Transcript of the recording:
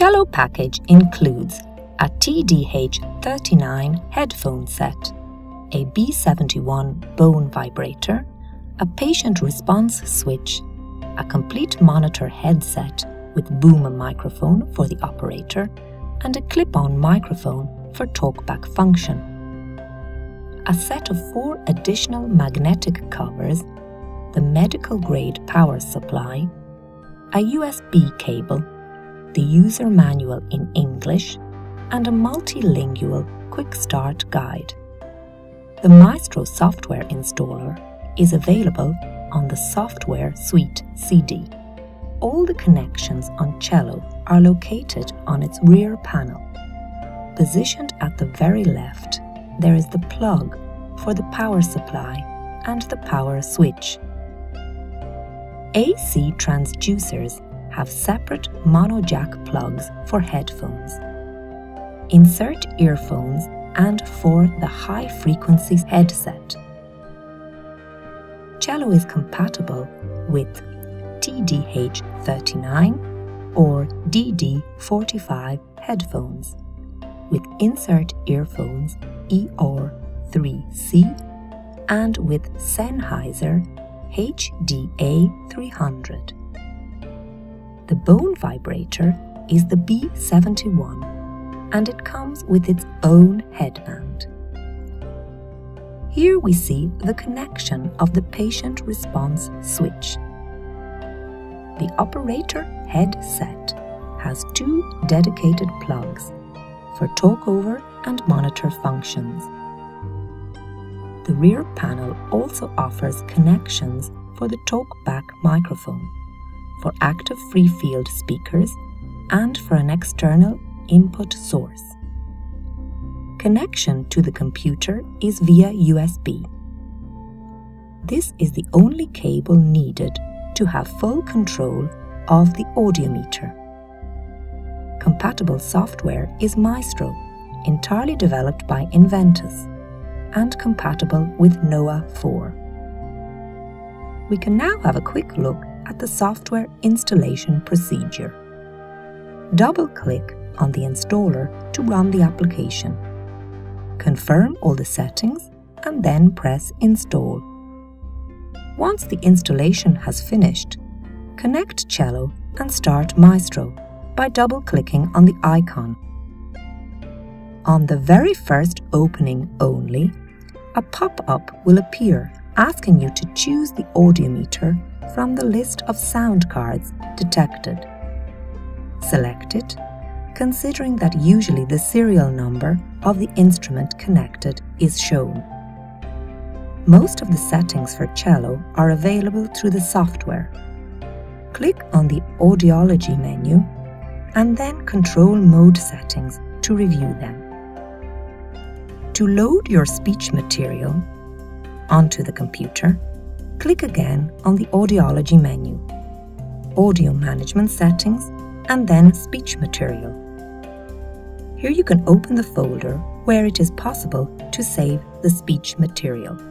cello package includes a TDH39 headphone set, a B71 bone vibrator, a patient response switch, a complete monitor headset with boom microphone for the operator, and a clip-on microphone for talkback function. A set of four additional magnetic covers, the medical grade power supply, a USB cable, the user manual in English, and a multilingual quick start guide. The Maestro software installer is available on the Software Suite CD. All the connections on cello are located on its rear panel. Positioned at the very left, there is the plug for the power supply and the power switch. AC transducers have separate mono jack plugs for headphones. Insert earphones and for the high frequency headset. Cello is compatible with TDH39 or DD45 headphones with insert earphones ER3C and with Sennheiser HDA300. The bone vibrator is the B71 and it comes with its own headband. Here we see the connection of the patient response switch. The operator headset has two dedicated plugs for talkover and monitor functions. The rear panel also offers connections for the talkback microphone, for active free field speakers, and for an external input source. Connection to the computer is via USB. This is the only cable needed to have full control of the audiometer. Compatible software is Maestro, entirely developed by Inventis, and compatible with Noah 4. We can now have a quick look at the software installation procedure. Double-click on the installer to run the application. Confirm all the settings and then press Install. Once the installation has finished, connect Cello and start Maestro by double-clicking on the icon. On the very first opening only, a pop-up will appear asking you to choose the audiometer from the list of sound cards detected. Select it considering that usually the serial number of the instrument connected is shown. Most of the settings for cello are available through the software. Click on the Audiology menu and then Control Mode settings to review them. To load your speech material onto the computer, click again on the Audiology menu, Audio Management Settings and then Speech Material. Here you can open the folder where it is possible to save the speech material.